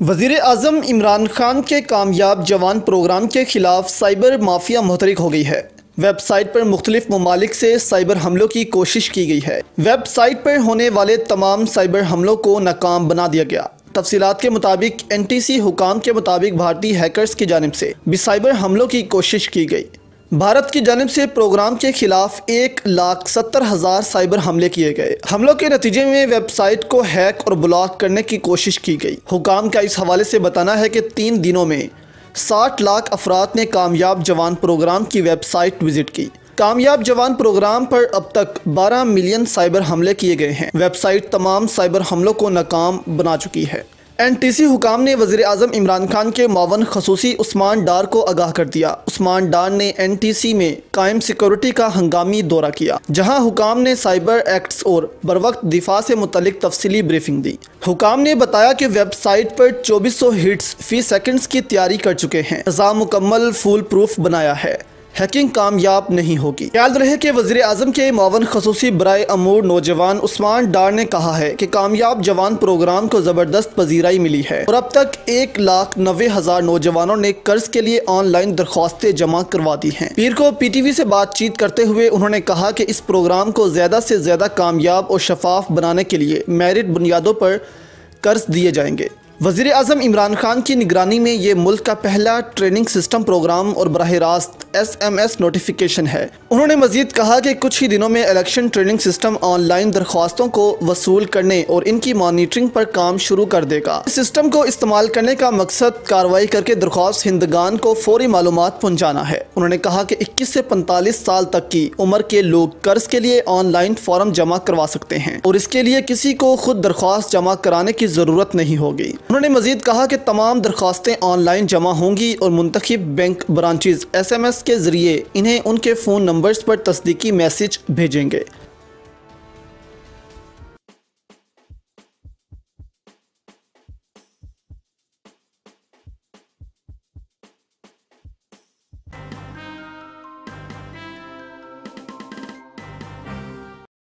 وزیر اعظم عمران خان کے کامیاب جوان پروگرام کے خلاف سائبر مافیا محترک ہو گئی ہے۔ ویب سائٹ پر مختلف ممالک سے سائبر حملوں کی کوشش کی گئی ہے۔ ویب سائٹ پر ہونے والے تمام سائبر حملوں کو ناکام بنا دیا گیا۔ تفصیلات کے مطابق این ٹی سی حکام کے مطابق بھارتی ہیکرز کی جانب سے بھی سائبر حملوں کی کوشش کی گئی۔ بھارت کی جانب سے پروگرام کے خلاف ایک لاکھ ستر ہزار سائبر حملے کیے گئے۔ حملوں کے نتیجے میں ویب سائٹ کو ہیک اور بلاک کرنے کی کوشش کی گئی۔ حکام کا اس حوالے سے بتانا ہے کہ تین دنوں میں ساٹھ لاکھ افراد نے کامیاب جوان پروگرام کی ویب سائٹ وزٹ کی۔ کامیاب جوان پروگرام پر اب تک بارہ ملین سائبر حملے کیے گئے ہیں۔ ویب سائٹ تمام سائبر حملوں کو ناکام بنا چکی ہے۔ این ٹی سی حکام نے وزیر اعظم عمران خان کے معاون خصوصی عثمان ڈار کو آگاہ کر دیا۔ عثمان ڈار نے این ٹی سی میں قائم سیکورٹی کا ہنگامی دورہ کیا، جہاں حکام نے سائبر ایکٹس اور بروقت دفاع سے متعلق تفصیلی بریفنگ دی۔ حکام نے بتایا کہ ویب سائٹ پر چوبیس سو ہٹس فی سیکنڈز کی تیاری کر چکے ہیں۔ نظام مکمل فول پروف بنایا ہے۔ ہیکنگ کامیاب نہیں ہوگی۔ خیال رہے کہ وزیر اعظم کے معاون خصوصی برائے امور نوجوان عثمان ڈار نے کہا ہے کہ کامیاب جوان پروگرام کو زبردست پذیرائی ملی ہے اور اب تک ایک لاکھ نوے ہزار نوجوانوں نے قرض کے لیے آن لائن درخواستیں جمع کروا دی ہیں۔ پیر کو پی ٹی وی سے بات چیت کرتے ہوئے انہوں نے کہا کہ اس پروگرام کو زیادہ سے زیادہ کامیاب اور شفاف بنانے کے لیے میرٹ بنیادوں پر قرض دیے جائیں گے۔ وزیر اعظم عمران خان کی نگرانی میں یہ ملک کا پہلا ٹریننگ سسٹم پروگرام اور براہ راست ایس ایم ایس نوٹیفیکیشن ہے۔ انہوں نے مزید کہا کہ کچھ ہی دنوں میں election training system online درخواستوں کو وصول کرنے اور ان کی مانیٹرنگ پر کام شروع کر دے گا۔ اس سسٹم کو استعمال کرنے کا مقصد کاروائی کر کے درخواست ہندگان کو فوری معلومات پہنچانا ہے۔ انہوں نے کہا کہ اکیس سے پنتالیس سال تک کی عمر کے لوگ قرض کے لیے آن لائن فارم جمع کروا سکتے ہیں اور اس کے لیے کسی کو خود درخواست جمع کرانے کی ضرورت نہیں ہوگی۔ انہوں نے مزید کہا کہ تمام درخواستیں آن لائن جمع ہوں گی اور منتخب bank branches S M S کے ذریعے انہیں ان کے فون نمبرز پر تصدیقی میسج بھیجیں گے۔